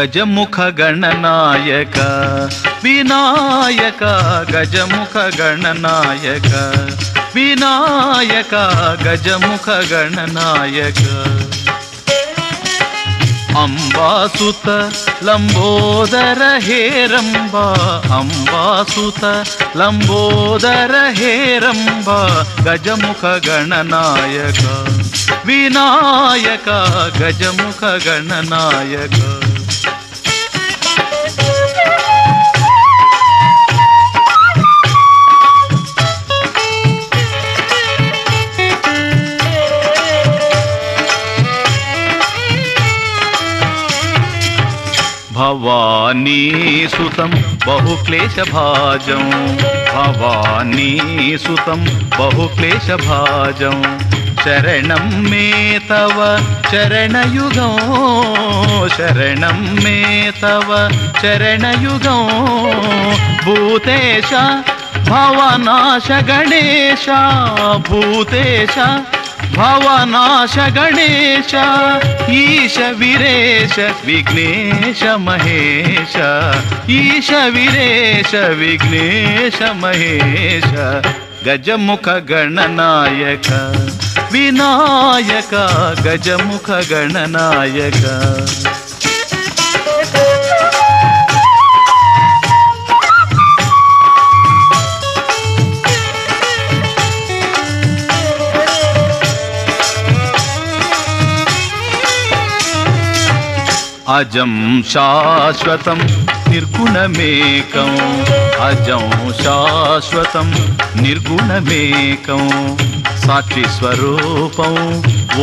गजमुख गणनायक विनायक गजमुख गणनायक विनायक गजमुख गणनायक लंबोदर लम्बोदर हेरम्बा लंबोदर हेरंबा गज गजमुख गणनायक विनायक गजमुख गणनायक भवानीसुतं बहुक्लेशभाजौ भवानीसुतं बहुक्लेशभाजौ चरणं मे तव चरणयुगो शरणं मे तव चरणयुगो भूतेश भवनाश गणेश भूतेश भवनाश गणेश ईश वीरेश विघ्नेश महेश ईश वीरेश विघ्नेश महेश गजमुख गणनायक विनायक गजमुख गणनायक అజం శాశ్వతం నిర్గుణమేకం అజం శాశ్వతం నిర్గుణమేకం సాక్షి సాక్షిస్వరూపం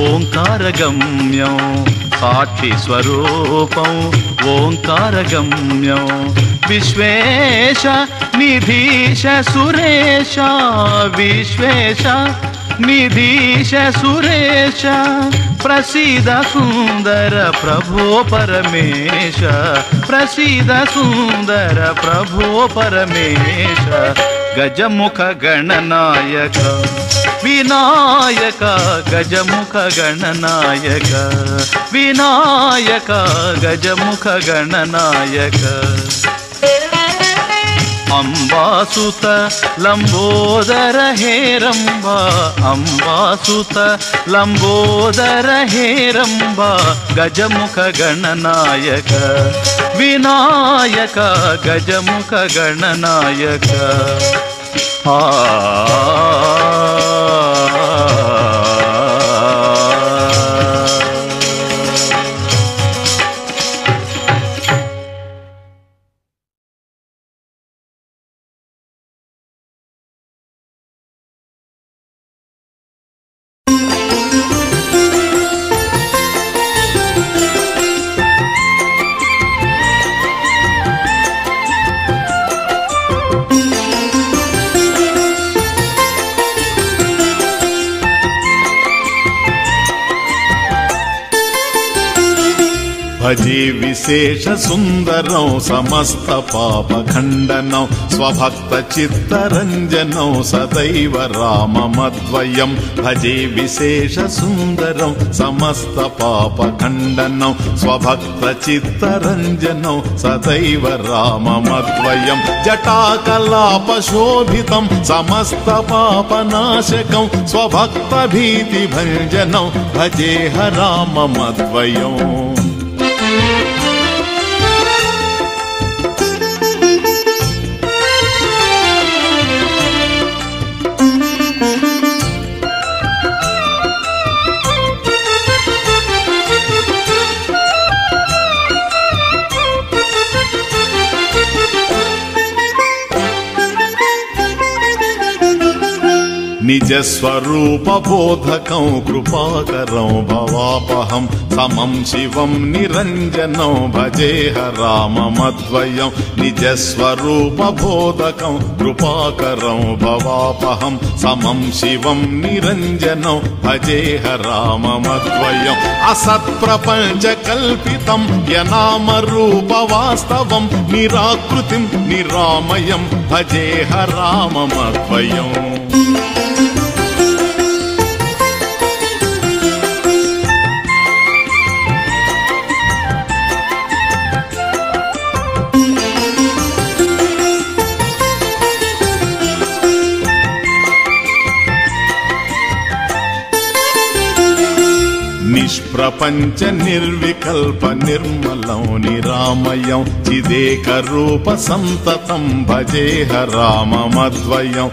ఓంకారగమ్యం సాక్షిస్వరూపం ఓంకారగమ్యం విశ్వేశ నిధీశ సురేశ విశ్వేశ निधीश सुरेश प्रसीद सुंदर प्रभो परमेश प्रसीद सुंदर प्रभो परमेश गजमुख गणनायक विनायक गजमुख गणनायक विनायक गजमुख गणनायक ಅಂಬಾಸುತ ಲಂಬೋದರ ಹೇರಂಬ ಅಂಬಾಸುತ ಲಂಬೋದರ ಹೇರಂಬ ಗಜಮುಖ ಗಣನಾಯಕ ವಿನಾಯಕ ಗಜಮುಖ ಗಣನಾಯಕ ಆ भजे विशेषसुन्दरौ समस्तपापखण्डनं स्वभक्तचित्तरञ्जनौ सदैव राममध्वयं भजे विशेषसुन्दरं समस्तपापखण्डनं स्वभक्तचित्तरञ्जनौ सदैव राम मद्वयं जटाकलापशोभितं समस्तपापनाशकं स्वभक्तभीतिभञ्जनौ भजे ह నిజ స్వరూప బోధకం కృపాకరం భవాపహం సమం శివం నిరంజనం భజేహ రామమద్వయం నిజ స్వరూప బోధకం కృపాకరం భవాపహం సమం శివం నిరంజనం భజేహ రామమద్వయం అసత్ప్రపంచ కల్పితం యనామ రూప వాస్తవం నిరాకృతిం నిరామయం భజేహ రామమద్వయం Thank you. ప్రపంచ నిర్వికల్ప నిర్మలౌని రామయం చిదేకరూప సంతతం భజేహ రామమద్వయం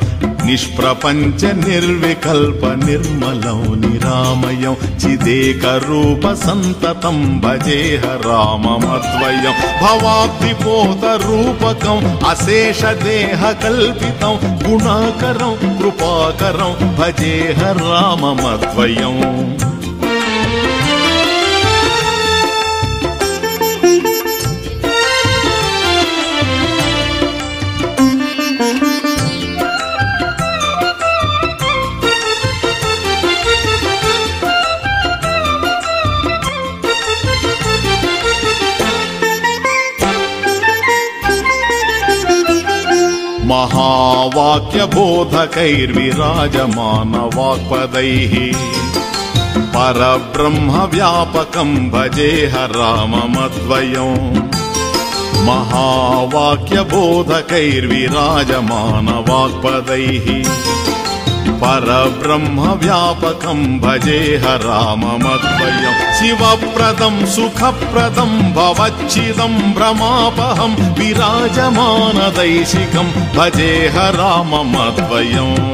నిష్ప్రపంచ నిర్వికల్ప నిర్మలౌని రామయం చిదేకరూప సంతతం భజేహ రామమద్వయం భవాబ్దిపోత రూపకం అశేష దేహ కల్పితం గుణాకరం కృపాకరం భజేహ రామమద్వయం महावाक्यबोधकैर्विराजमानवाक्पदैः वाक्पदैः परब्रह्मव्यापकं भजे राममद्वयो परब्रह्मव्यापकं भजे ह शिवप्रदं सुखप्रदं भवच्छिदं भ्रमापहं विराजमानदैशिकं भजे ह राममद्वयम्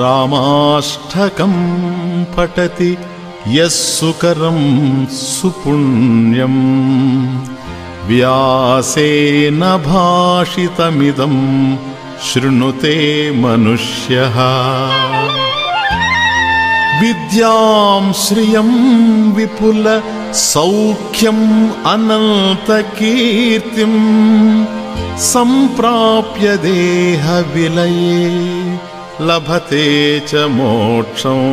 रामाष्टकं पठति यः सुकरं सुपुण्यम् व्यासेन भाषितमिदम् शृणुते मनुष्यः विद्यां श्रियं सौख्यम् अनन्तकीर्तिं सम्प्राप्य देहविलये लभते च मोक्षम्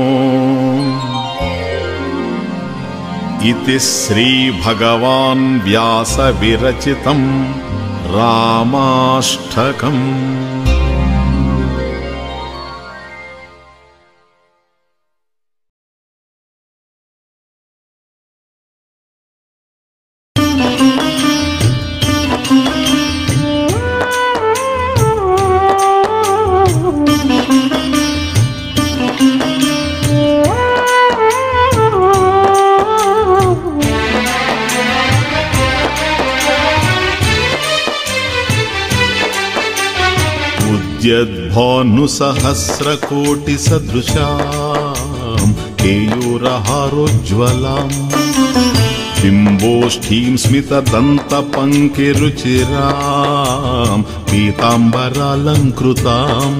इति श्रीभगवान् व्यासविरचितं रामाष्टकम् यद्भानुसहस्रकोटिसदृशा हेयोरहरोज्ज्वलम् बिम्बोष्ठीं स्मितदन्तपङ्किरुचिरा एताम्बरालङ्कृताम्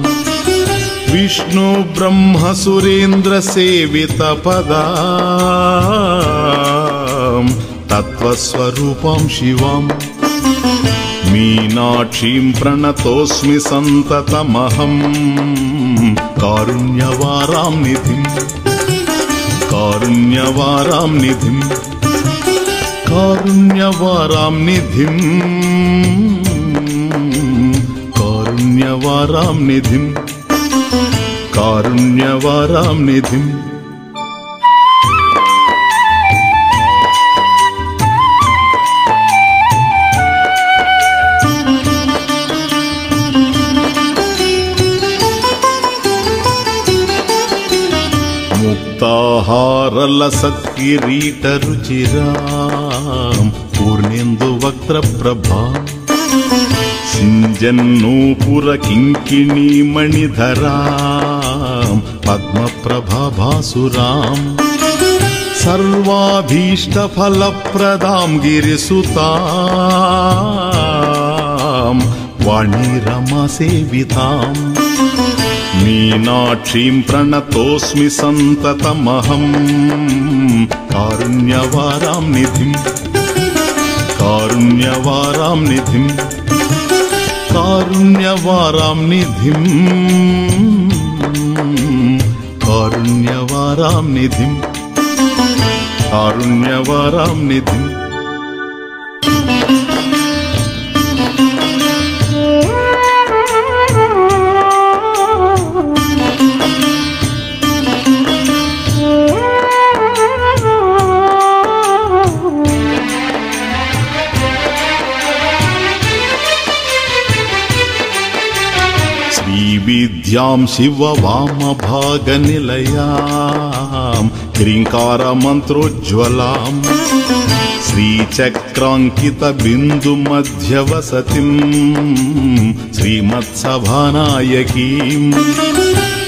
विष्णुब्रह्म सुरेन्द्रसेवितपदा तत्त्वस्वरूपं शिवम् मीनाक्षीं प्रणतोऽस्मि सन्ततमहं कारुण्यवारां निधिं कारुण्यवारां निधिं कारुण्यवारां निधिं निधिं कारुण्यवारां निधिं सत्किरीटरुचिरा पूर्णेन्दु वक्त्रप्रभा नूपुर किङ्किणी मणिधरा भासुरां सर्वाभीष्टफलप्रदाम् गिरिसुतां वाणि मीनाक्षीं प्रणतोऽस्मि सन्ततमहम् कारुण्यवारां निधिम् कारुण्यवारां निधिम् कारुण्यवारां निधिम् कारुण्यवारां निधिम् कारुण्यवारां निधिम् यां शिव वामभागनिलया त्रिङ्कारमन्त्रोज्ज्वलां श्रीचक्राङ्कितबिन्दुमध्यवसतिं श्रीमत्सभानायकीं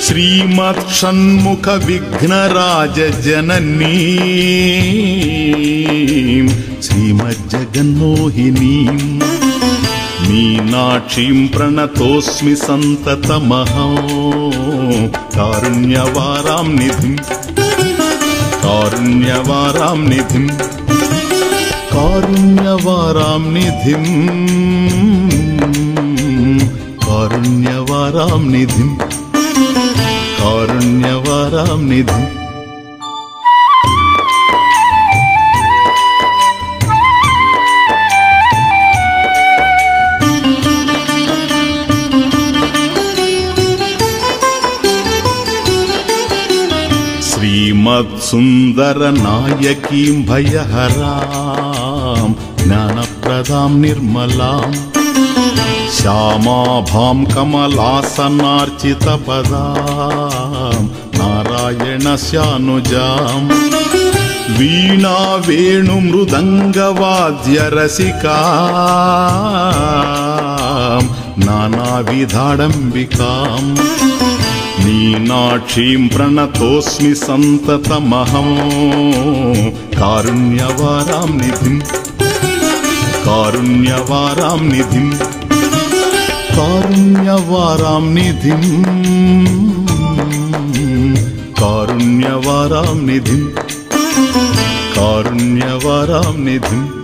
श्रीमत्षण्मुखविघ्नराजजनन्य श्रीमज्जगन्मोहिनी मीनाक्षीं प्रणतोऽस्मि सन्ततमहो कारुण्यवारां निधिम् कारुण्यवारां निधिम् कारुण्यवारां निधिम् कारुण्यवारां निधिम् कारुण्यवारां निधिम् श्रीमत्सुन्दर नायकीं भयहरां ज्ञानप्रदां निर्मलाम् श्यामाभां कमलासनार्चितपदां नारायणस्यानुजाम् वीणा वेणुमृदङ्गवाद्यरसिका नानाविधाडम्बिकाम् मीनाक्षीं प्रणतोऽस्मि सन्ततमहं कारुण्यवारां निधिं कारुण्यवारां निधिं कारुण्यवारां निधिं कारुण्यवारां निधिं कारुण्यवारां निधिम् कारुण्यवाराम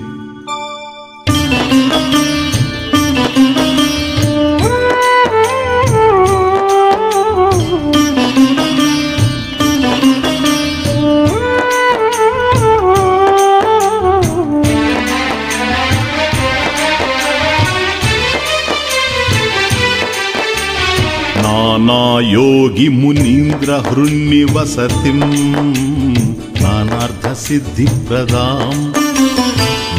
योगिमुनीन्द्रहृन्निवसतिं नानार्थसिद्धिप्रदाम्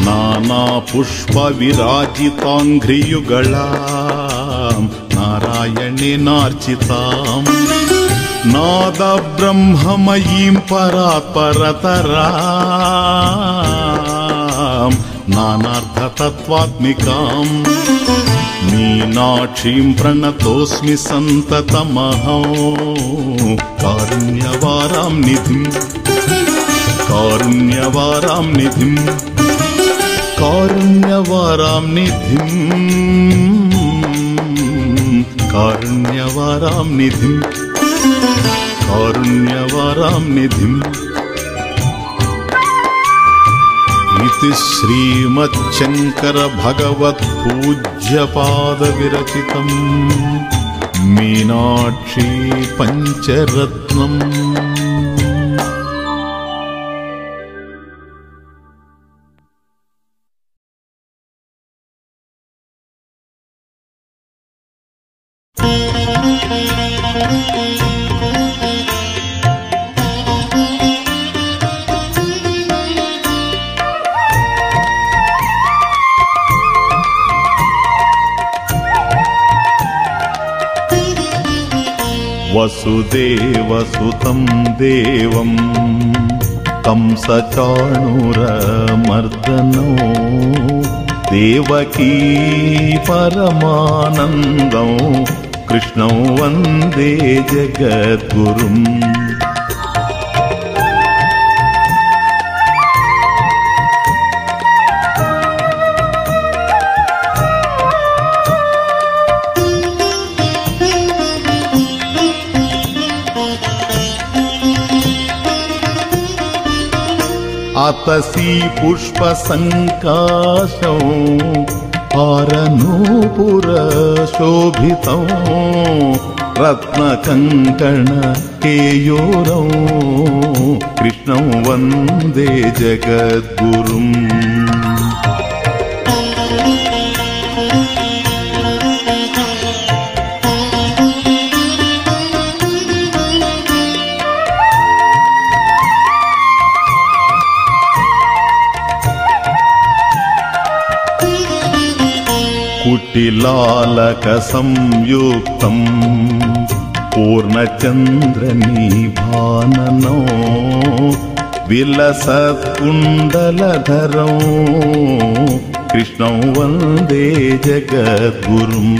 नानापुष्पविराजिताङ्घ्रियुगलां नारायणे नार्चितां नादब्रह्ममयीं परा परतरा नानार्थतत्त्वात्मिकाम् मीनाक्षीम् प्रणतोऽस्मि सन्ततमः कारुण्यवाराम् निधिम् कारुण्यवाराम् निधिम् कारुण्यवाराम् निधिम् कारुण्यवाराम् निधिम् कारुण्यवाराम् निधिम् इति श्रीमच्छङ्करभगवत्पूज्यपादविरचितम् पञ्चरत्नम् वसुदेवसुतं देवम् देवं स चाणुरमर्दनो देवकी परमानन्दं कृष्णौ वन्दे जगद्गुरुम् तपसि पुष्पसङ्काशौ हरनूपुरशोभितौ केयोरौ कृष्णौ वन्दे जगद्गुरुम् लालकसंयुक्तम् पूर्णचन्द्रनीभाननो विलसत्कुन्दलधरौ कृष्णं वन्दे जगद्गुरुम्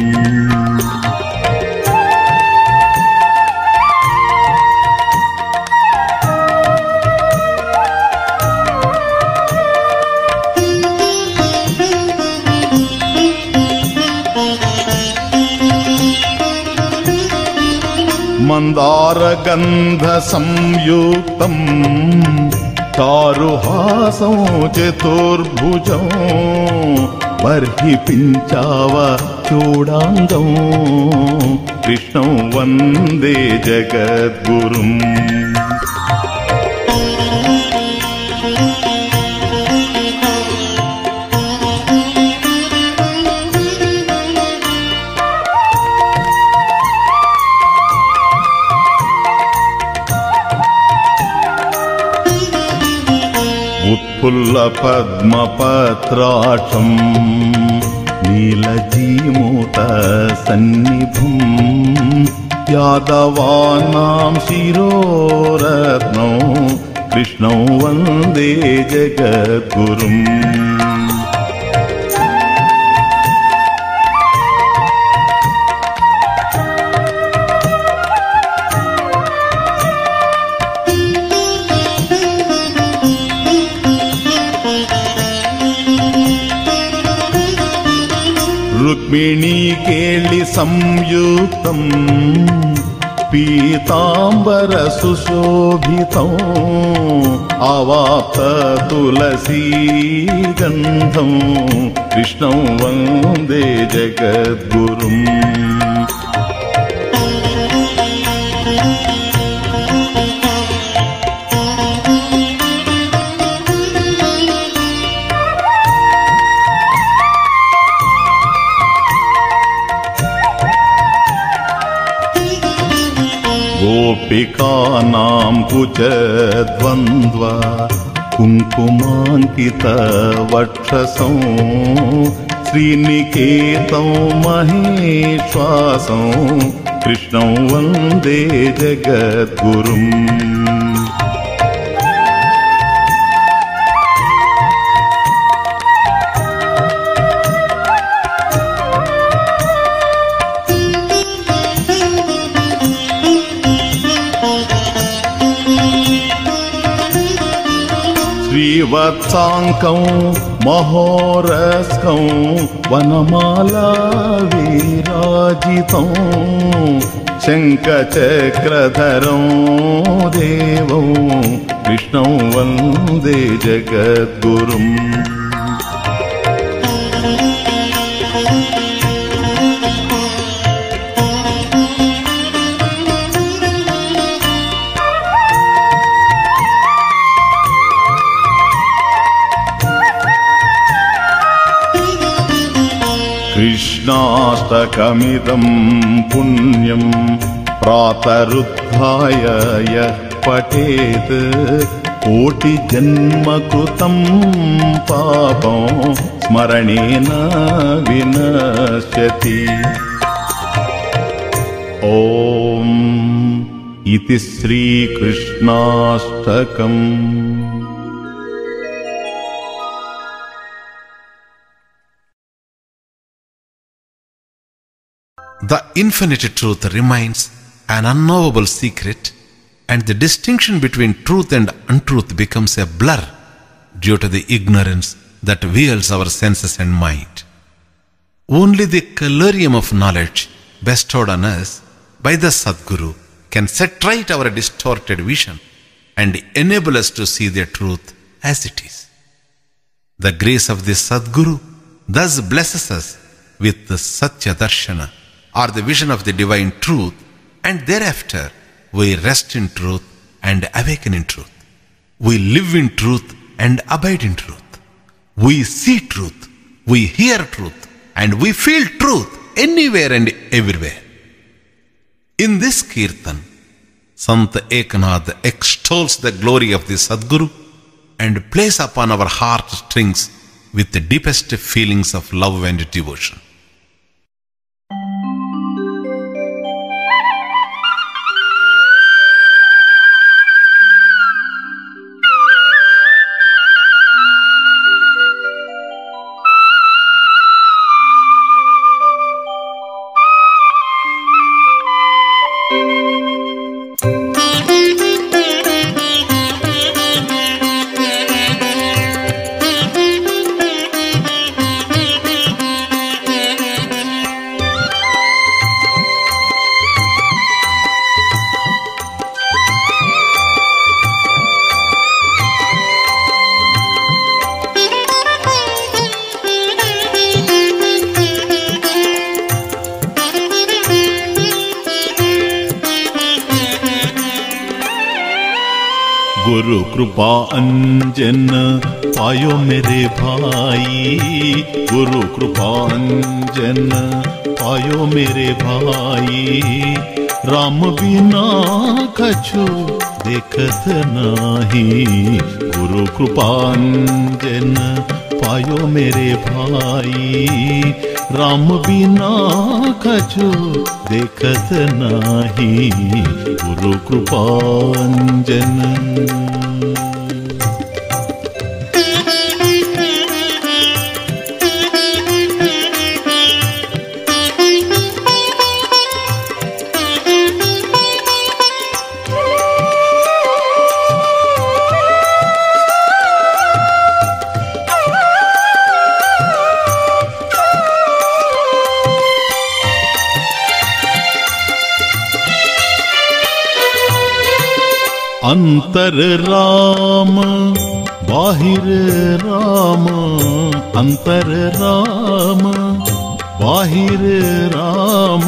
मन्दारगन्धसंयुक्तम् संयुक्तम् चतुर्भुजं बर्हि पिञ्चाव चूडाङ्गौ कृष्णौ वन्दे जगद्गुरुम् फल्लपद्मपत्राशं नीलजीमोतसन्निधुं शिरो शिरोरत्नौ कृष्णौ वन्दे जगद्गुरुम् मिणि केळिसंयुक्तम् पीताम्बरसुशोभितम् आवाप्त गन्धं कृष्णं वन्दे जगद्गुरुम् जद्वन्द्वा कुङ्कुमाङ्कितवक्षसं श्रीनिकेतं श्रीनिकेतौ महेश्वासौ कृष्णं वन्दे जगद्गुरुम् ङ्कौ महोरस्कौ वनमाला विराजितौ शङ्खचक्रधरौ देवौ विष्णौ वन्दे जगद्गुरुम् मिदम् पुण्यम् प्रातरुद्धाय यः पठेत् कोटिजन्मकृतम् पापो स्मरणेन विनश्यति ओम् इति श्रीकृष्णास्तकम् the infinite truth remains an unknowable secret and the distinction between truth and untruth becomes a blur due to the ignorance that veils our senses and mind. Only the colorium of knowledge bestowed on us by the Sadguru can set right our distorted vision and enable us to see the truth as it is. The grace of this Sadguru thus blesses us with the Satya Darshana or the vision of the divine truth and thereafter we rest in truth and awaken in truth. We live in truth and abide in truth. We see truth, we hear truth and we feel truth anywhere and everywhere. In this Kirtan, Sant Ekanath extols the glory of the Sadguru and plays upon our heart strings with the deepest feelings of love and devotion. नाही गुरु कृपा अंतर राम बाहिर राम अंतर राम बाहिर राम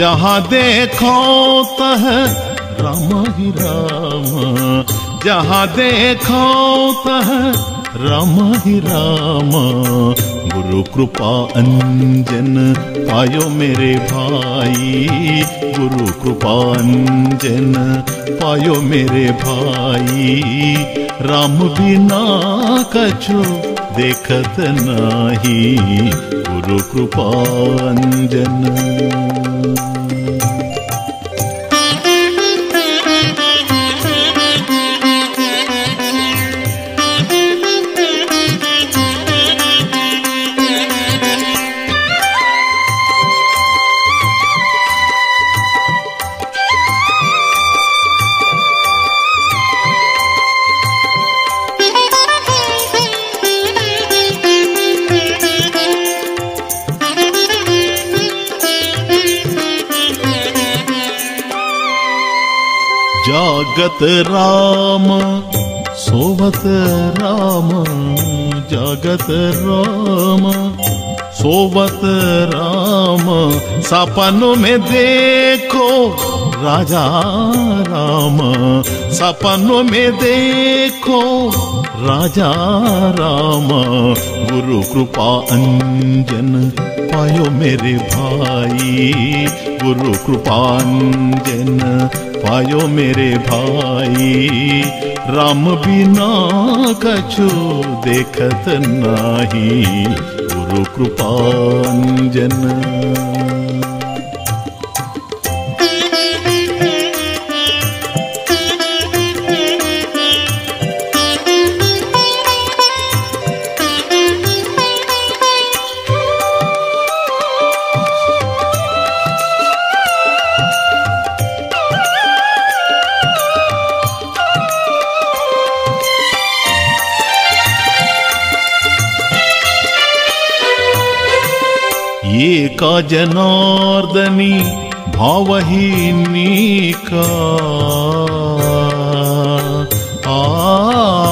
जहाँ देखो तह राम ही राम जहाँ देखो तह राम ही राम गुरु कृपा अञ्जन पायो मेरे भाई गुरु कृपा अञ्जन पायो मेरे भाई राम बिना कछु देखत नाही गुरु कृपा अन्जन सोवत राम सोवत राम जगत राम सोवत राम सपनों में देखो राजा राम सपनों में देखो राजा राम गुरु कृपा अंजन पायो मेरे भाई गुरु कृपांजन पायो मेरे भाई राम बिना कछु देखत नाही गुरु कृपांजन जनार्दनी भावहीनिका आ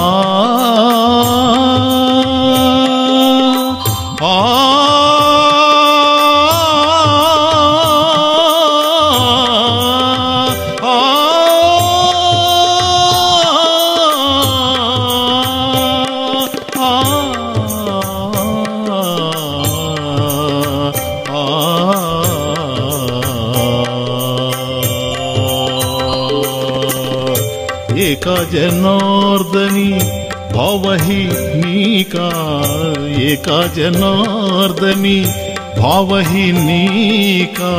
का जनार्दनी भाव ही का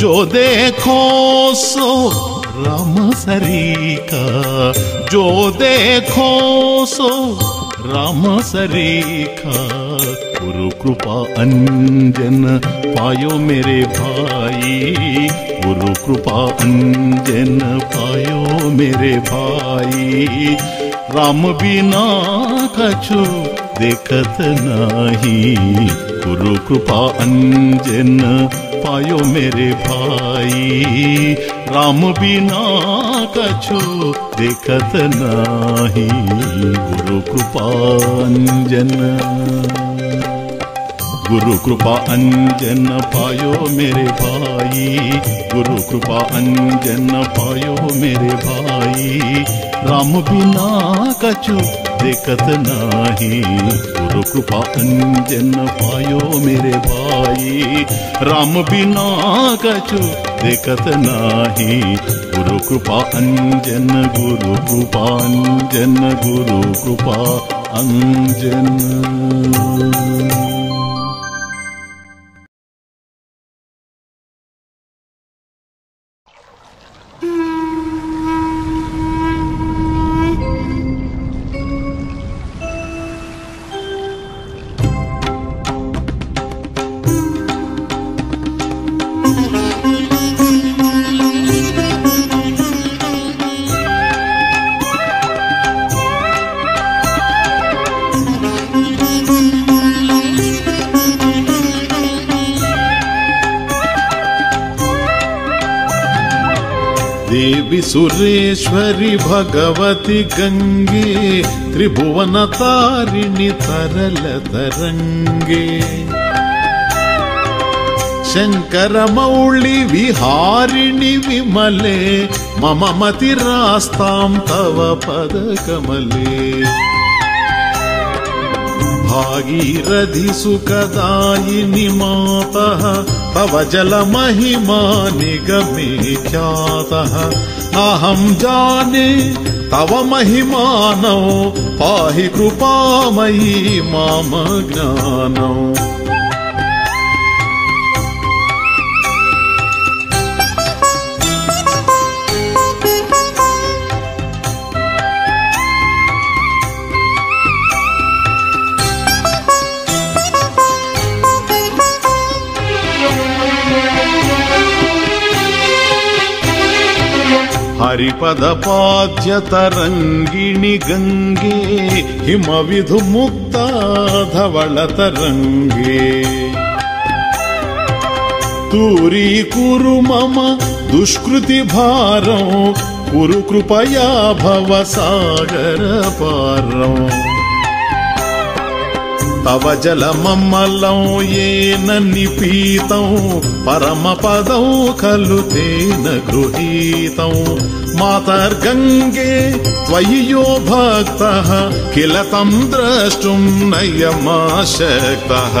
जो देखो सो राम सरी का जो देखो सो राम सरी का गुरु कृपा अंजन पायो मेरे भाई गुरु कृपा अंजन पायो मेरे भाई राम बिना कछु देखत नाही गुरु कृपा अंजन पायो मेरे भाई राम बिना कछु देखत नाही गुरु कृपा अंजन गुरु कृपा अंजन पायो मेरे भाई गुरु कृपा अंजन पायो मेरे भाई राम बिना कछु दिक्कत नाही गुरु कृपा अंजन पायो मेरे भाई राम बिना कछु दिक्कत नाही गुरु कृपा अंजन गुरु कृपा अंजन गुरु कृपा अंजन सुरेश्वरि भगवति गङ्गे त्रिभुवनतारिणि तरलतरङ्गे विहारिणि विमले मम मतिरास्तां तव पदकमले भागीरधि सुखदायिनि मातः तव जलमहिमा निगमे ख्यातः अहं जाने तव महिमानौ पाहि कृपामयी महि माम ದ್ವಿಪದಪಾದ್ಯತರಂಗಿಣಿ ಗಂಗೆ ಹಿಮವಿಧು ಮುಕ್ತಾಧವಳತರಂಗೆ ತೂರಿ ಕುರು ಮಮ ದುಷ್ಕೃತಿ ಭಾರಂ ಕುರು ಕೃಪಯಾ ಭವ ಸಾಗರ ಪಾರಂ తవ జలమమ్మలం ఏన నిపీతం పరమపదం ఖలు తేన గృహీతం मातर्गङ्गे त्वयि यो भक्तः किल तं द्रष्टुं नयमाशक्तः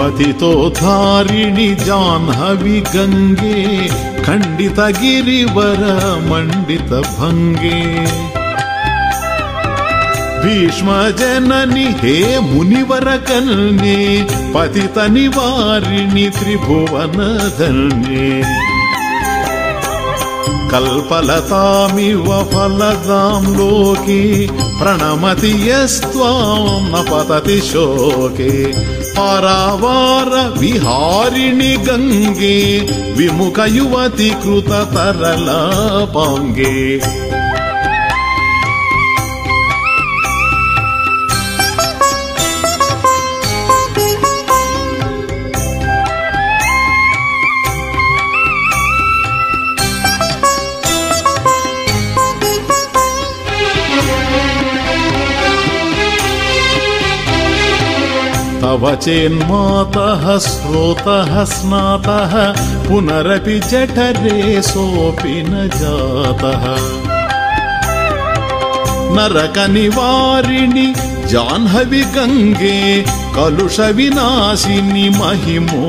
पतितो धारिणी जाह्नवि गङ्गे ಖಂಡಿತಗಿರಿವರ ಮಂಡಿತ ಭಂಗೆ ಭೀಷ್ಮ ಜನನಿ ಹೇ ಮುನಿವರ ಕನ್ಯೆ ಪತಿತ ನಿವಾರಿಣಿ ತ್ರಿಭುವನ ಧನ್ಯೆ కల్పలతామివ ఫలదాం లోకే ప్రణమతి యస్వాం న పతతి శోకే ಪರವಾರ ವಿಹಾರಿಣಿ ಗಂಗೆ ವಿಮುಖ ಯುವತಿ ಕೃತ ತರಲ ಪಾಂಗೆ वचेन्मातः स्रोतः स्नातः पुनरपि जठरे सोऽपि न जातः नरकनिवारिणि जाह्नवि गङ्गे कलुषविनाशिनि महिमोतुङ्गे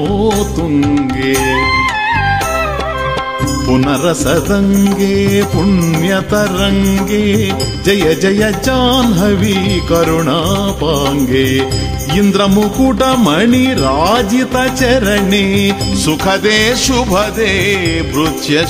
पुनरसरङ्गे पुण्यतरङ्गे जय जय जाह्नवी करुणापाङ्गे इन्द्रमुकुटमणि राजितचरणे सुखदे शुभदे वृत्य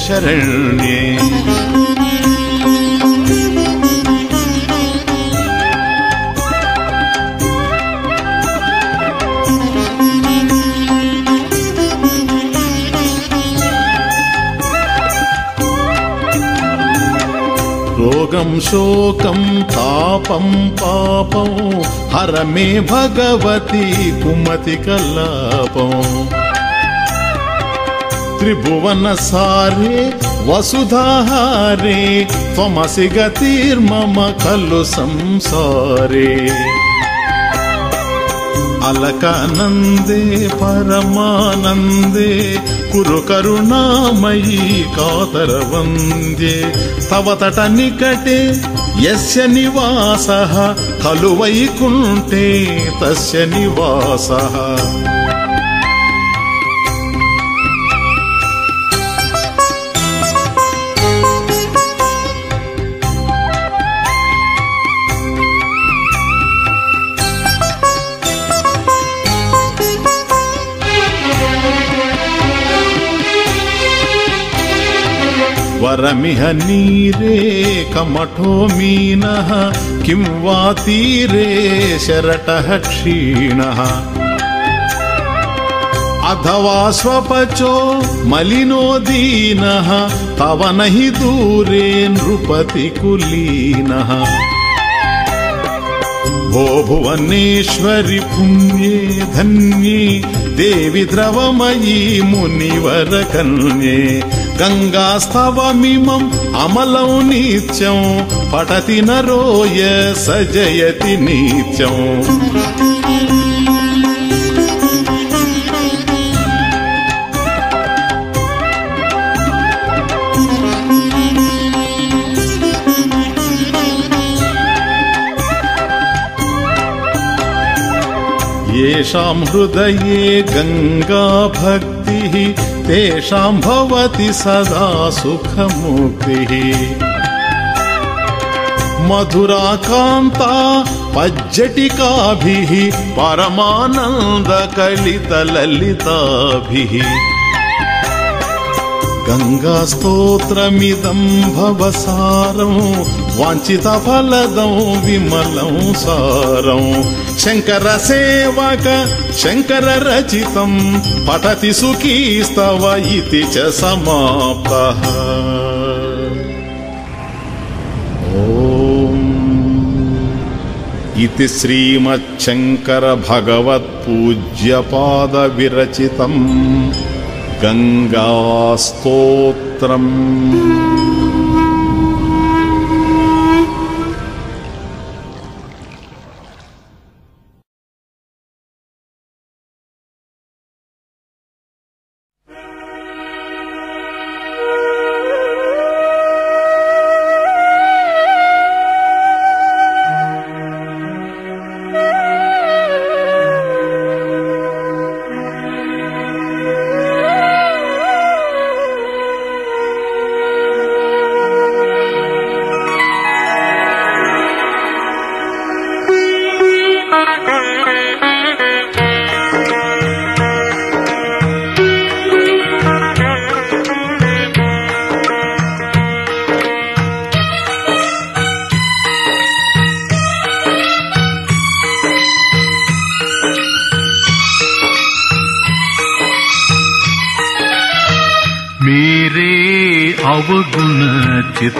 యోగం శోకం తాపం పాపం హరమే భగవతి కుమతి కల్లాపం త్రిభువన సారే వసుధారే త్వమసి గతిర్మమ ఖలు సంసారే अलकानन्दे परमानन्दे कुरुकरुणामयी कातरवन्द्ये तव तटनिकटे यस्य निवासः खलु वैकुण्ठे तस्य निवासः वरमिह नीरे कमठो मीनः किं वा तीरे शरटः क्षीणः अथवा स्वपचो मलिनो दीनः तव न हि दूरे नृपतिकुलीनः भो भुवनेश्वरि पुण्ये धन्ये देवि द्रवमयी मुनिवरकन्ये गङ्गास्तवमिमम् अमलौ नीत्यं पठति नरो य स जयति नीत्यम् येषां हृदये गङ्गाभक्तिः तेषां भवति सदा सुखमुक्तिः मधुराकान्ता पज्जटिकाभिः परमानन्दकलितललिताभिः गङ्गास्तोत्रमिदं भव सारं वाञ्छितफलदौ विमलं सारं शङ्करसेवक शङ्कररचितम् पठति सुखीस्तव इति च समाप्तः ॐ इति विरचितम्, गङ्गास्तोत्रम्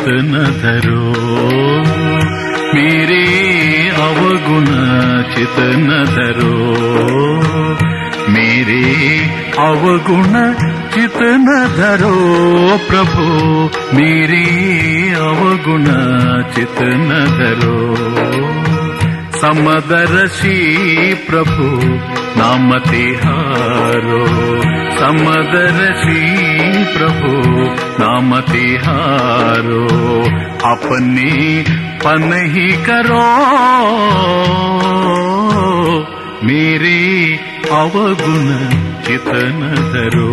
रतन धरो मेरे अवगुण चितन धरो मेरे अवगुण चितन धरो प्रभो मेरे अवगुण चितन धरो समदर्शी प्रभु नाम तिहारो समदर्शी प्रभु नाम तिहारो अपने पन ही करो मेरे अवगुण चितन धरो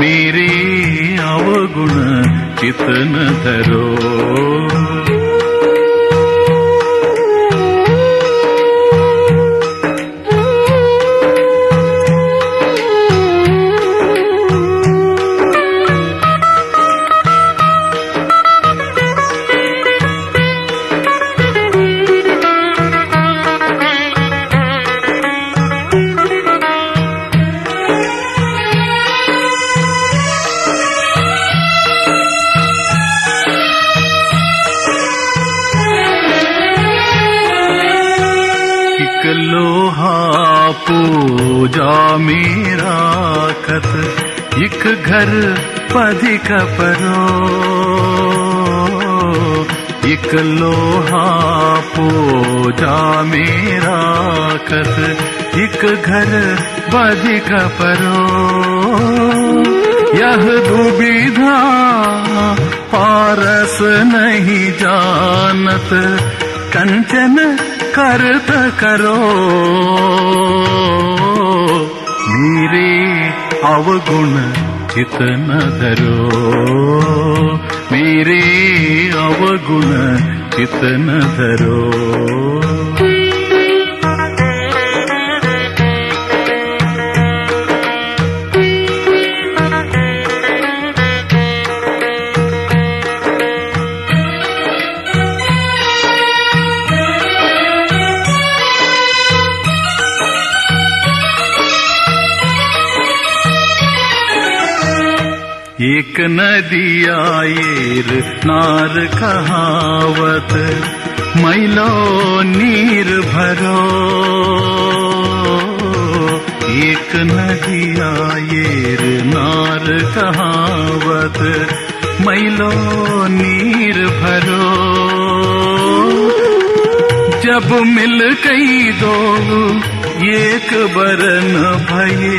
मेरे अवगुण चितन धरो पूजा मीराखत इक घर पधिक परो एक लोहा पूजा मीराखत इक घर पधिक परो यह दुविधा पारस नहीं जानत कंचन दर्द करो मेरे अवगुण चितन धरो मेरे अवगुण चितन धरो एक नदी आयर नार कहावत मैलो नीर भरो एक नदी आयर नार कहावत मैलो नीर भरो जब मिल गई दो एक बरन भये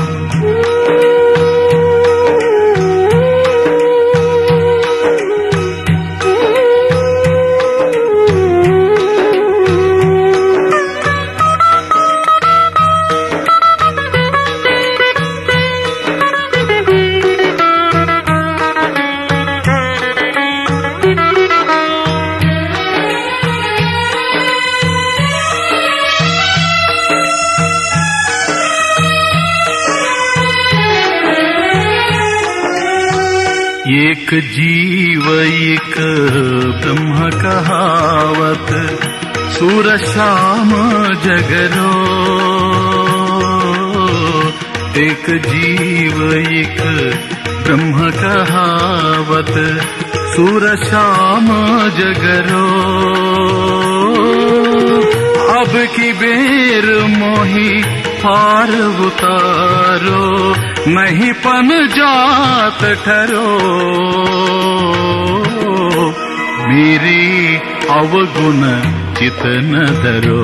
जगरो अब की बेर मोही पार उतारो नहीं पन जात ठरो मेरी अवगुण चितन धरो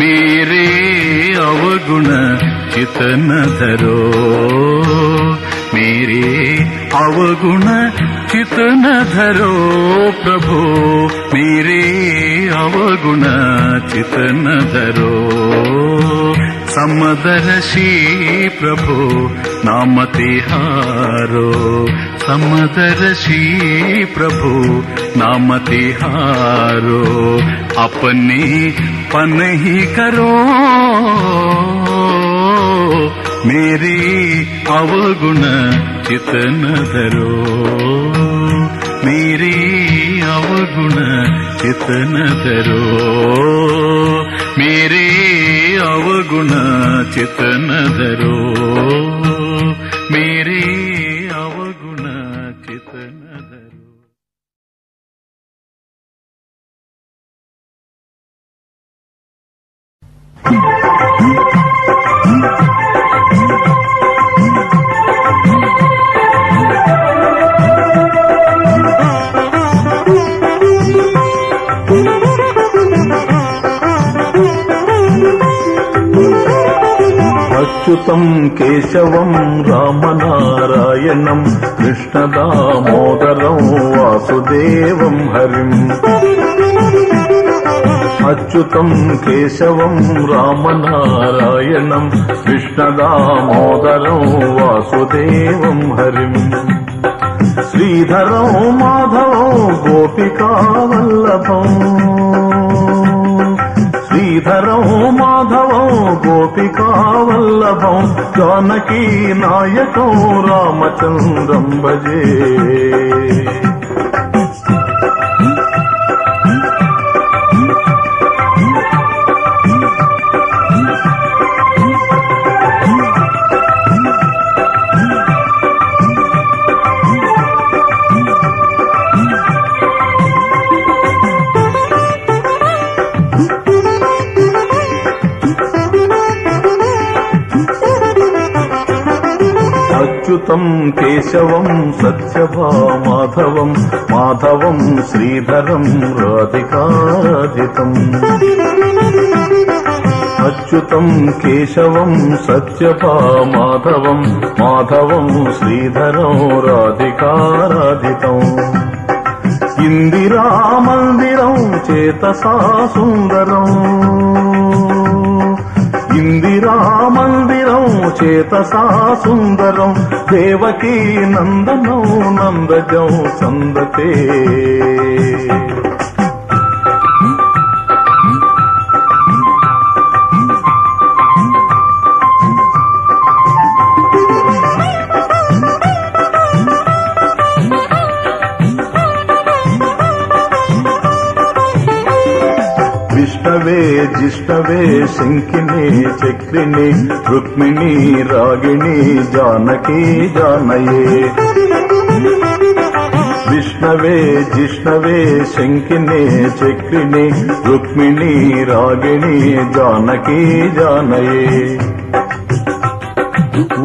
मेरे अवगुण चितन धरो मेरे अवगुण चिन धरो प्रभु मेरे अवगुण चित् न धरो समदर सि प्रभु न हारो समदर प्रभु न मति हारो अपि पन् करो मेरी अवगुण ಚಿತ್ನ ಮೇರೆ ಅವಗುಣ ಚಿತ್ನ ಮೇರಿ ಅವಗುಣ ಚಿತ್ನ ಮೇರೆ ಅವಗುಣ ಚಿತ್ನ ದರೋ అచ్యుతం కేశవం రామనారాయణం దామోదరం వాసుదేవం హరిం అచ్యుతం కేశవం రామనారాయణం దామోదరం వాసుదేవం హరిం శ్రీధరం మాధవం గోపికా వల్లభం శ్రీధరం మాధవం గోపికా వల్లభం జానకీ నాయకం రామచంద్రం భజే అచ్యుతం కేశవం సత్యభా మాధవం మాధవం శ్రీధరం రాధికాజితం అచ్యుతం కేశవం సత్యభా మాధవం మాధవం శ్రీధరం రాధికారాధితం ఇందిరా మందిరం చేతసా సుందరం ఇందిరా మందిరం చేత సుందరం దేవకీ నందనం నందజం సందతే జిష్ణవే జిష్ణవే శంకిని చక్రిని రుక్మిణి రాగిణి జానకి జానయే విష్ణవే జిష్ణవే శంకిని చక్రిని రుక్మిణి రాగిణి జానకి జానయే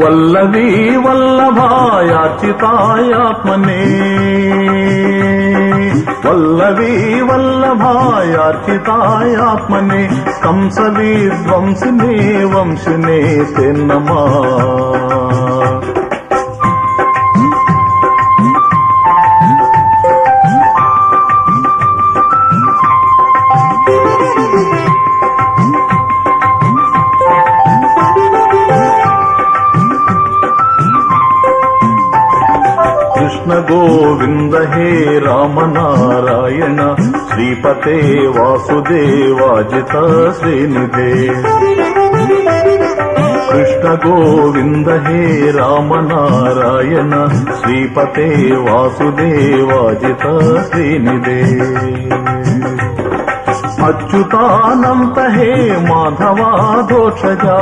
వల్లవి వల్లభాయాచితాయాత్మనే వల్లవి వల్లభాయ అర్పితాయాత్మనే కంసవి ధ్వంసినే వంశినే తెన్నమా गोविन्द हे नारायण श्रीपते वासुदेवाय श्रीनिधे कृष्ण गोविन्द हे नारायण श्रीपते वासुदेवाय श्रीनिधे तहे माधवा दोषजा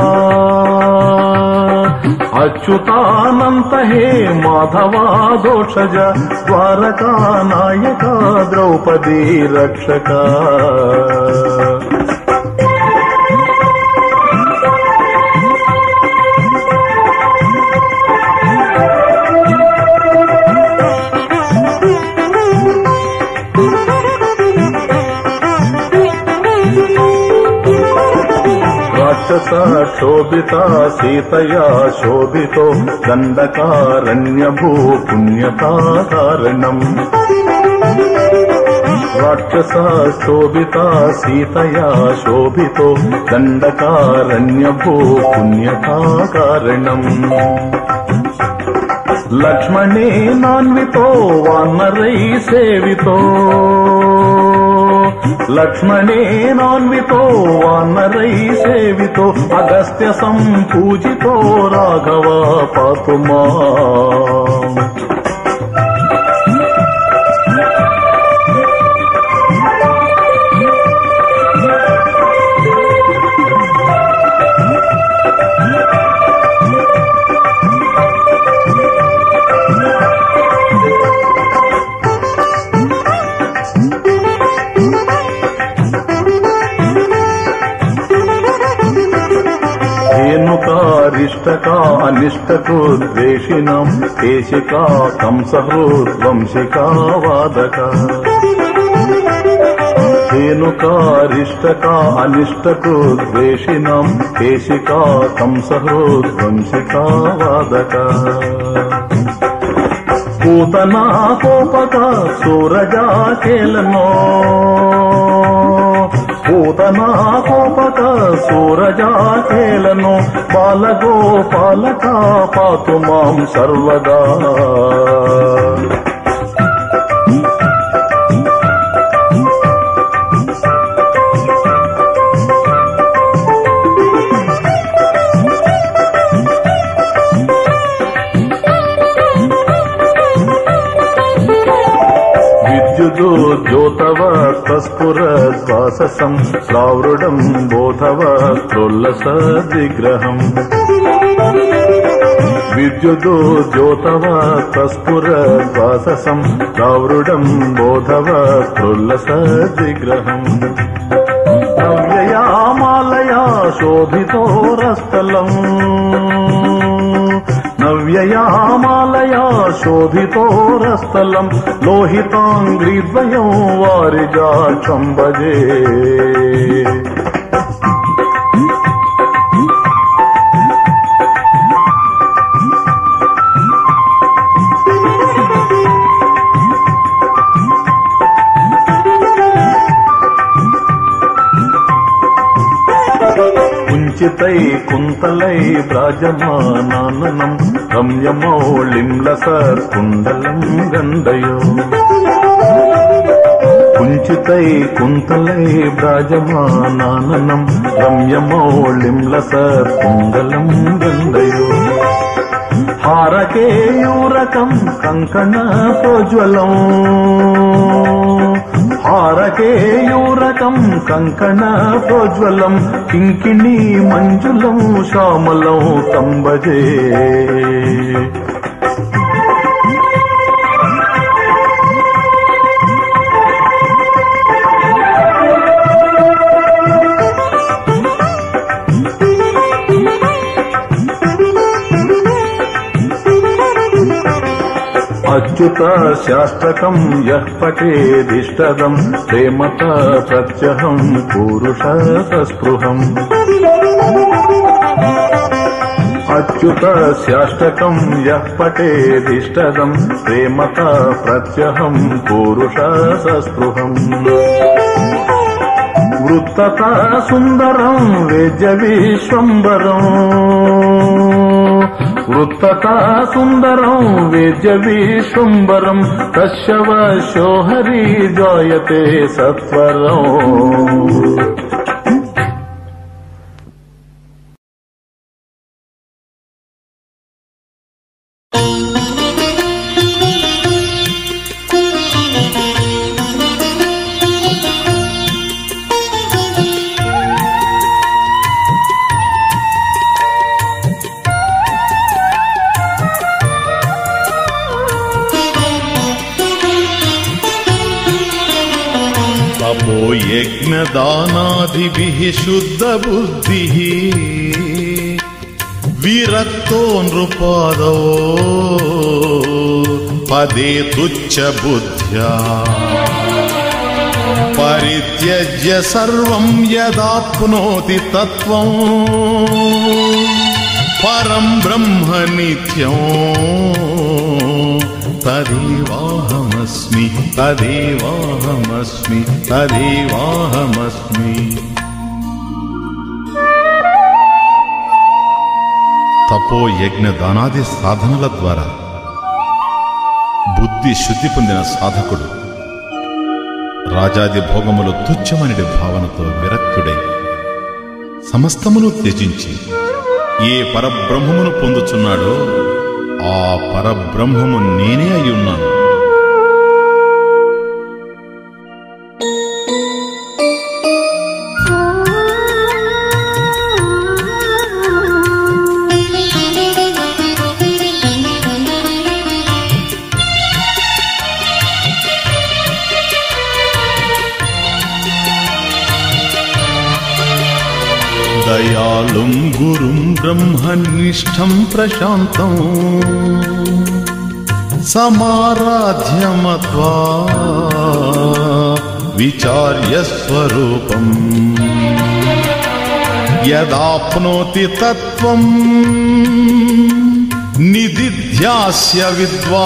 अच्युतानं तहे माधवा दोषजा द्वारका नायका द्रौपदी रक्षका శోభిత సీతయా శోభితో దండకారణ్య భూ పుణ్యతారణం రాక్షస శోభిత సీతయా శోభితో దండకారణ్య భూ పుణ్యతారణం లక్ష్మణే నాన్వితో వానరై సేవితో లక్ష్మణేనాన్వితో వానరై సేవితో అగస్త్య సంపూజితో రాఘవ పాతుమా అష్టకా అనిష్టకో ద్వేషిణం కేశికా కంసహో వంశికా వాదక ధేనుకారిష్టకా అనిష్టకో ద్వేషిణం కేశికా కంసహృద్వంశికా వాదక పూతనా కోపక సూరజా కేలనో పూతనా కోపక సూరజాఖేలను బాలగోపాలక పాతు మాం సర్వదా యుజో తస్ఫుర శ్వాససం ప్రావృఢం బోధవ ప్రోల్లస దిగ్రహం విద్యుదో ద్యోతవ తస్ఫుర శ్వాససం ప్రావృఢం బోధవ ప్రోల్లస దిగ్రహం శోభితో రస్తలం దివ్యయామాలయా శోభితోరస్థలం లోహితాంగ్రిద్వయం వారిజా చంబజే కుంచితై కుంతలై రాజమానానం గమ్యమోళింల సార్ కుండలం గండయో కుంచితై కుంతలై బ్రాజమానానం గమ్యమోళింల సార్ కుండలం గండయో హారకేయూరకం కంకణ ప్రోజ్వలం తారకేయూరకం కంకణ ప్రోజ్వలం కింకిణీ మంజులం శ్యామలం తంబజే भक्तित शास्त्रकम् यः पठेदिष्टदम् ते मत प्रत्यहम् पुरुषस्पृहम् अच्युत शास्त्रकम् यः पठेदिष्टदम् ते मत प्रत्यहम् पुरुषसस्पृहम् वृत्तता सुन्दरम् वेज विश्वम्बरम् वृत्तका सुन्दरम् विजवी तस्य वशो हरि जायते सत्वरम् शुद्धबुद्धिः विरक्तो नृपादो पदे तुच्छबुद्ध्या बुद्ध्या परित्यज्य सर्वं यदाप्नोति तत्त्वं परं ब्रह्म नित्यो तदेवाहमस्मि तदेवाहमस्मि तदेवाहमस्मि తపో యజ్ఞ దానాది సాధనల ద్వారా బుద్ధి శుద్ధి పొందిన సాధకుడు రాజాది భోగములు తుచ్చమనిడి భావనతో విరక్తుడై సమస్తమును త్యజించి ఏ పరబ్రహ్మమును పొందుచున్నాడో ఆ పరబ్రహ్మము నేనే అయి ఉన్నాను दयालुं गुरुं ब्रह्मनिष्ठं प्रशान्तम् समाराध्यमत्वा विचार्यस्वरूपम् यदाप्नोति तत्त्वम् निदिध्यास्य विद्वा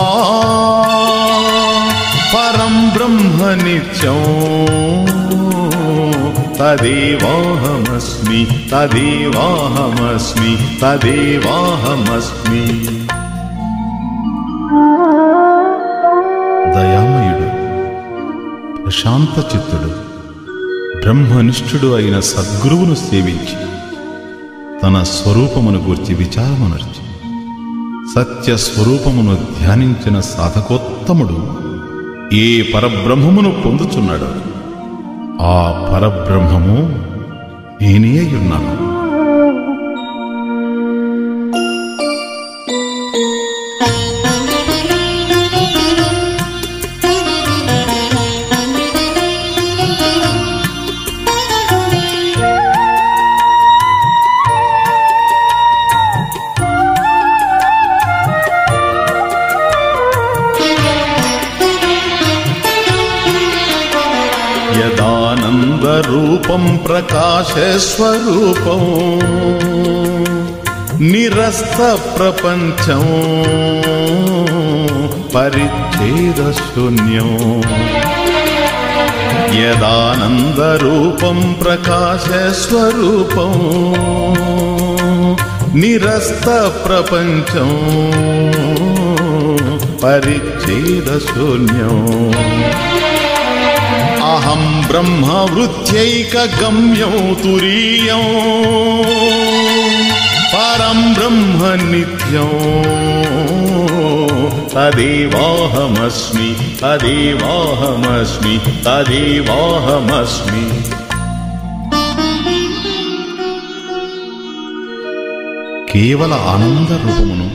परं ब्रह्मनित्यम् తదేవాహమస్మి తదేవాహమస్మి తదేవాహమస్మి దయామయుడు ప్రశాంత చిత్తుడు బ్రహ్మనిష్ఠుడు అయిన సద్గురువును సేవించి తన స్వరూపమును గూర్చి విచారమనర్చి సత్య స్వరూపమును ధ్యానించిన సాధకోత్తముడు ఏ పరబ్రహ్మమును పొందుచున్నాడు ఆ పరబ్రహ్మము నేనే ఉన్నాను ప్రకాశస్వరూపం నిరస్త ప్రపంచం పరిచ్ఛేదశూన్యం యదానందరూపం ప్రకాశస్వరూపం నిరస్త ప్రపంచం పరిచ్ఛేదశూన్యం ब्रह्मवृद्ध्यैकगम्यौ तुरीयौ परं ब्रह्म नित्यौ तदेवाहमस्मि तदेवाहमस्मि तदेवाहमस्मि కేవల ఆనంద రూపమును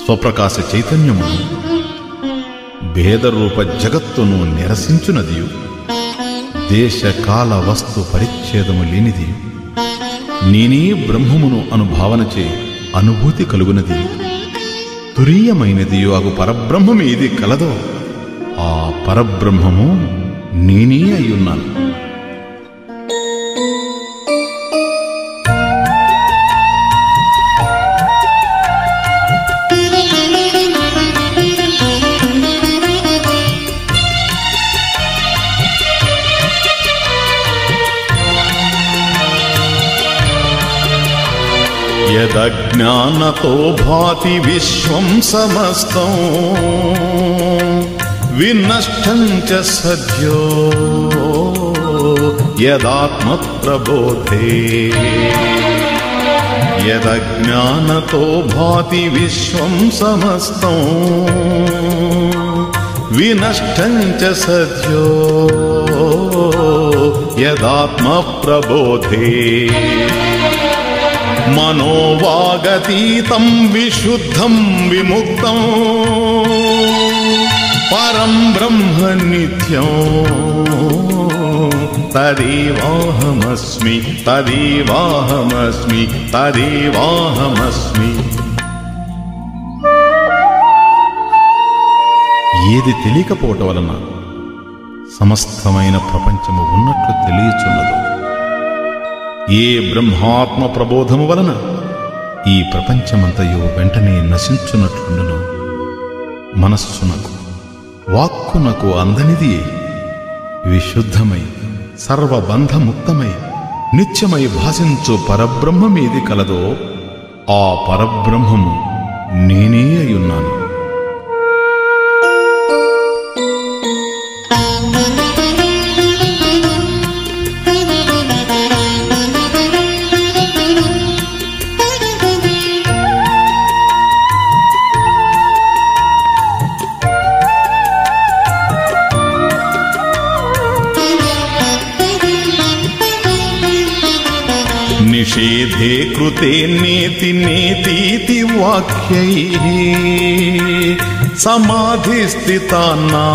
స్వప్రకాశ చైతన్యమును భేదరూప జగత్తును నిరసించునదియు దేశకాల వస్తు పరిచ్ఛేదము లేనిది నేనే బ్రహ్మమును అనుభావన చే అనుభూతి కలుగునది తురీయమైనది అగు పరబ్రహ్మమేది కలదో ఆ పరబ్రహ్మము నేనే అయ్యున్నాను तदज्ञानतो भाति विश्वं समस्त च सद्यो यदात्मप्रबोधे यदज्ञानतो भाति विश्वं समस्त च सद्यो यदात्मप्रबोधे మనోవాగతీతం విశుద్ధం విముక్తం పరం బ్రహ్మ నిత్యం తదేవాహమస్మి తదేవాహమస్మి తదేవాహమస్మి ఏది తెలియకపోవటం వలన సమస్తమైన ప్రపంచము ఉన్నట్లు తెలియచున్నదో ఏ బ్రహ్మాత్మ ప్రబోధము వలన ఈ ప్రపంచమంతయు వెంటనే నశించునట్లుండును మనస్సునకు వాక్కునకు అందనిది విశుద్ధమై సర్వబంధముక్తమై నిత్యమై భాషించు పరబ్రహ్మమేది కలదో ఆ పరబ్రహ్మము నేనే అయ్యున్నాను ते नेति नेतीति वाक्यैः समाधिस्थिताना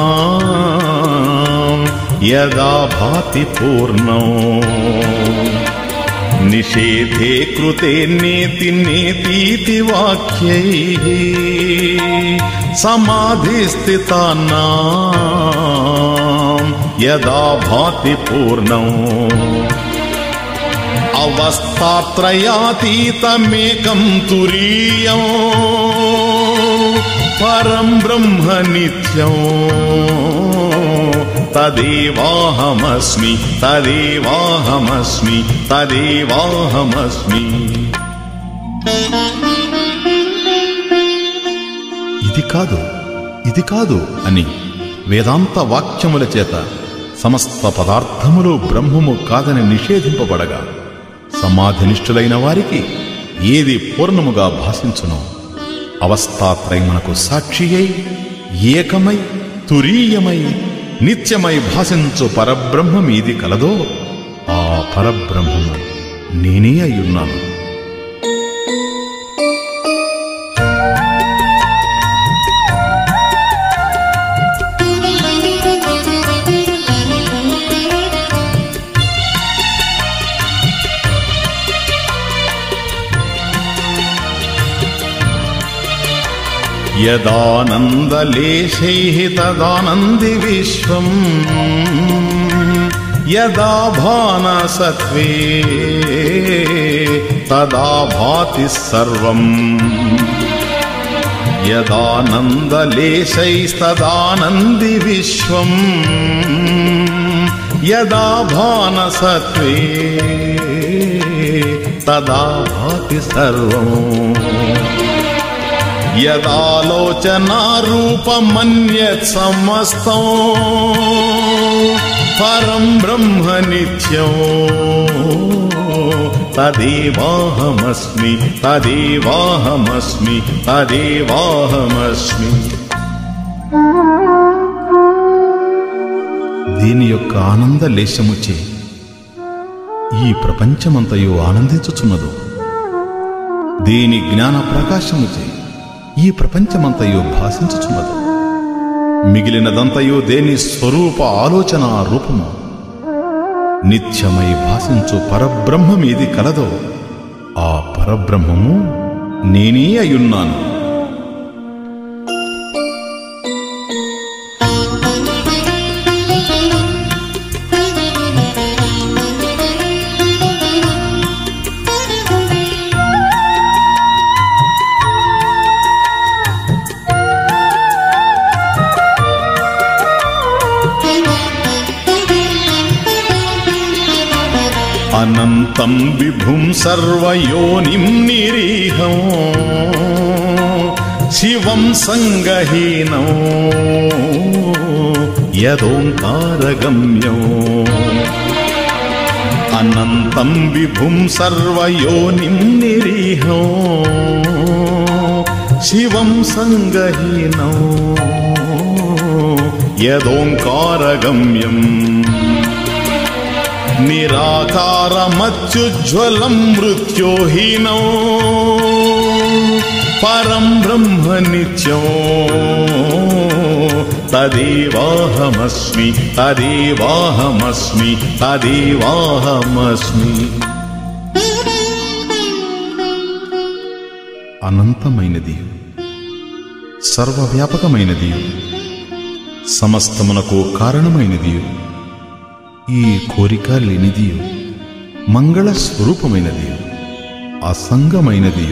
यदा भाति पूर्णौ निषेधे कृते नेति नेतीति वाक्यैः समाधिस्थिताना यदा भाति पूर्णौ అవస్థాత్రయాతీతమేకం తురీయం పరం బ్రహ్మ నిత్యం తదేవాహమస్మి తదేవాహమస్మి తదేవాహమస్మి ఇది కాదు ఇది కాదు అని వేదాంత వాక్యముల చేత సమస్త పదార్థములు బ్రహ్మము కాదని నిషేధింపబడగా సమాధినిష్ఠులైన వారికి ఏది పూర్ణముగా భాషించును అవస్థాత్రయమునకు సాక్షి అయి ఏకమై తురీయమై నిత్యమై భాషించు పరబ్రహ్మం ఏది కలదో ఆ పరబ్రహ్మము నేనే అయ్యున్నాను यदानन्दलेशैः तदानन्दि विश्वम् यदा भानसत्वे तदा भाति सर्वम् यदानन्दलेशैस्तदानन्दि विश्वम् यदा भानसत्वे तदा भाति सर्वम् यदालोचनारूपमन्यत् समस्तौ परं ब्रह्म नित्यो तदेवाहमस्मि तदेवाहमस्मि तदेवाहमस्मि దీని యొక్క ఆనంద లేశముచే ఈ ప్రపంచమంతయు ఆనందించుచున్నదు దీని జ్ఞాన ప్రకాశముచే ఈ ప్రపంచమంతయో భాషించుచున్నది మిగిలినదంతయో దేని స్వరూప ఆలోచన రూపము నిత్యమై భాషించు పరబ్రహ్మమేది కలదో ఆ పరబ్రహ్మము నేనే అయ్యున్నాను अनन्तं विभुं सर्वयोनिं निरीह शिवं सङ्गहीनौ यदोङ्कारगम्यौ अनन्तं विभुं सर्वयोनिं निरीह शिवं सङ्गहीनौ यदोङ्कारगम्यम् నిరాకారమచ్చుజ్వల మృత్యోహీనో పరం బ్రహ్మ నిత్యో తదేవాహమస్మి తదేవాహమస్మి తదేవాహమస్మి అనంతమైనది సర్వవ్యాపకమైనది సమస్తమునకు కారణమైనది ఈ కోరిక లేనిది మంగళ స్వరూపమైనది అసంగమైనది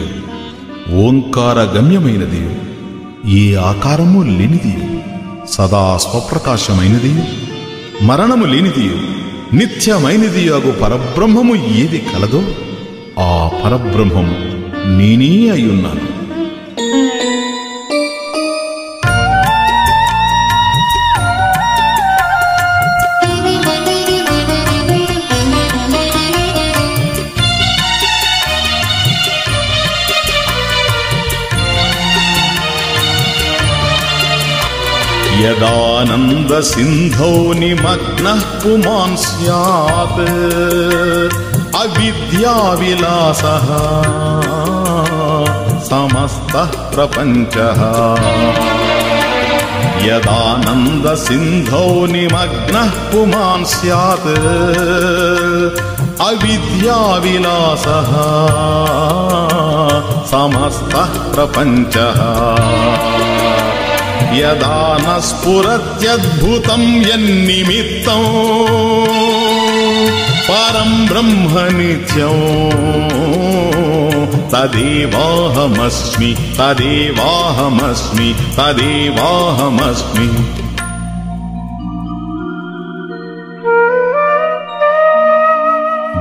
ఓంకార గమ్యమైనది ఏ ఆకారము లేనిది సదా స్వప్రకాశమైనది మరణము లేనిది నిత్యమైనది అగు పరబ్రహ్మము ఏది కలదో ఆ పరబ్రహ్మము నేనే అయ్యున్నాను यदानन्दसिन्धौ पुमान् स्यात् अविद्याविलासः समस्तः प्रपञ्चः यदानन्दसिन्धौ निमग्नः पुमान् स्यात् अविद्याविलासः समस्तः प्रपञ्चः స్ఫురత్యద్భుతం నస్ఫురత్యద్భుతం యన్నిమిత్తం పరం బ్రహ్మ నిత్యం తదేవాహమస్మి తదేవాహమస్మి తదేవాహమస్మి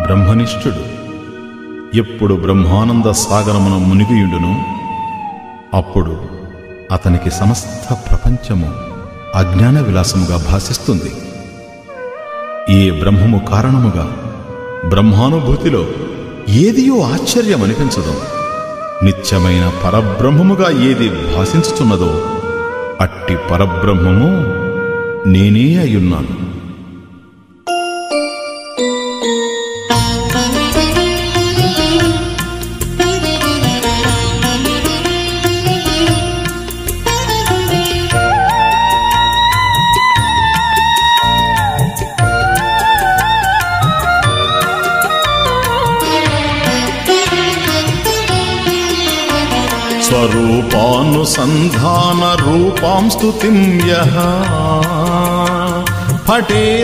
బ్రహ్మనిష్ఠుడు ఎప్పుడు బ్రహ్మానంద సాగరమున మునిగియుడును అప్పుడు అతనికి సమస్త ప్రపంచము అజ్ఞాన విలాసముగా భాషిస్తుంది ఈ బ్రహ్మము కారణముగా బ్రహ్మానుభూతిలో ఏదియో ఆశ్చర్యం అనిపించదు నిత్యమైన పరబ్రహ్మముగా ఏది భాషించుతున్నదో అట్టి పరబ్రహ్మము నేనే అయ్యున్నాను यः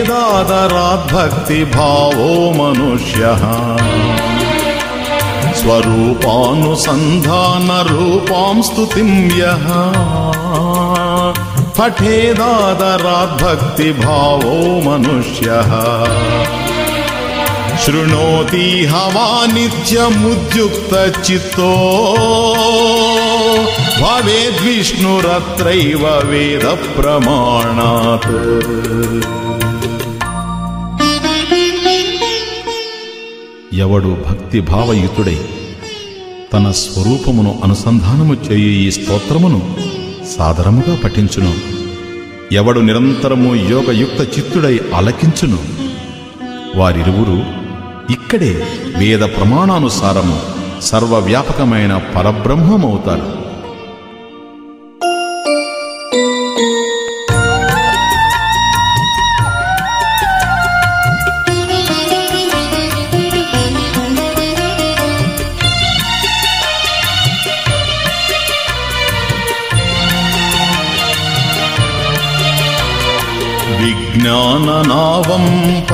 दादराद्भक्तिभावो मनुष्यः स्वरूपानुसन्धानरूपां स्तुतिं यः फठेदादराद्भक्तिभावो मनुष्यः शृणोति नित्यमुद्युक्तचित्तो వేద वेदप्रमाणात् ఎవడు భక్తి భావయుతుడై తన స్వరూపమును అనుసంధానము చేయు ఈ స్తోత్రమును సాదరముగా పఠించును ఎవడు నిరంతరము యోగయుక్త చిత్తుడై అలకించును వారిరువురు ఇక్కడే వేద ప్రమాణానుసారము సర్వవ్యాపకమైన పరబ్రహ్మమవుతారు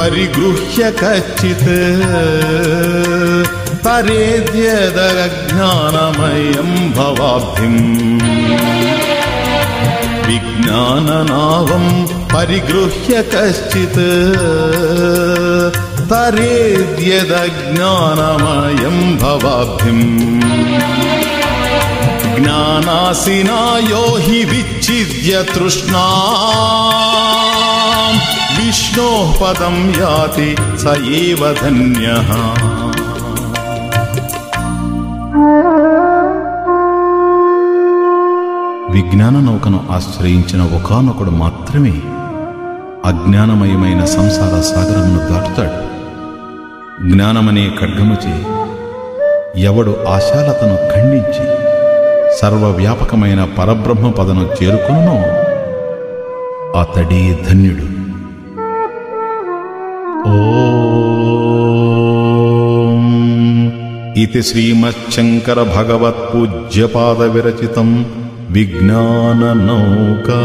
परिगृह्य कश्चित् परेद्यदज्ञानमयम् भवाब्धिम् विज्ञाननावम् परिगृह्य कश्चित् तरेद्यदज्ञानमयं भवाब्धिम् ज्ञानासिना यो हि विच्छिद्यतृष्णा విష్ణో పదం యాతి स एव విజ్ఞాన నౌకను ఆశ్రయించిన ఒకనొకడు మాత్రమే అజ్ఞానమయమైన సంసార సాగరమును దాటుతాడు జ్ఞానమనే ఖడ్గముచే ఎవడు ఆశాలతను ఖండించి సర్వవ్యాపకమైన పరబ్రహ్మ పదను చేరుకునో అతడే ధన్యుడు इति श्रीमच्छङ्करभगवत्पूज्यपादविरचितम् विज्ञाननौका